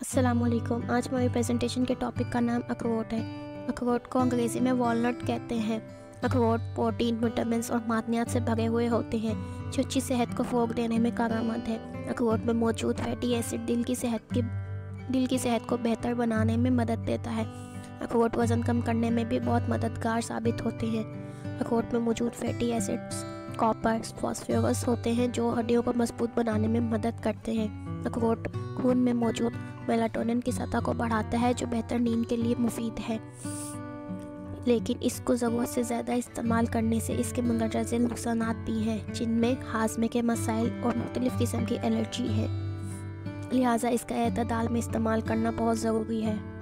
असलकुम आज हमारी प्रेजेंटेशन के टॉपिक का नाम अखरोट है। अखरोट को अंग्रेज़ी में वॉलनट कहते हैं। अखरोट प्रोटीन विटामिन और मादनियात से भरे हुए होते हैं, जो अच्छी सेहत को फ़ोक देने में कारआमद है। अखरोट में मौजूद फैटी एसिड दिल की सेहत की, दिल की सेहत को बेहतर बनाने में मदद देता है। अखरोट वज़न कम करने में भी बहुत मददगार साबित होते हैं। अखरोट में मौजूद फैटी एसिड्स कॉपर फॉस्फोरस होते हैं, जो हड्डियों को मज़बूत बनाने में मदद करते हैं। अखरोट खून में मौजूद मेलाटोनिन की सतह को बढ़ाता है, जो बेहतर नींद के लिए मुफीद है। लेकिन इसको ज़रूरत से ज़्यादा इस्तेमाल करने से इसके मंदरजा नुकसान भी हैं, जिनमें हाजमे के मसाइल और मुख्तलिफ़ किस्म की एलर्जी है। लिहाजा इसका अतदाल में इस्तेमाल करना बहुत ज़रूरी है।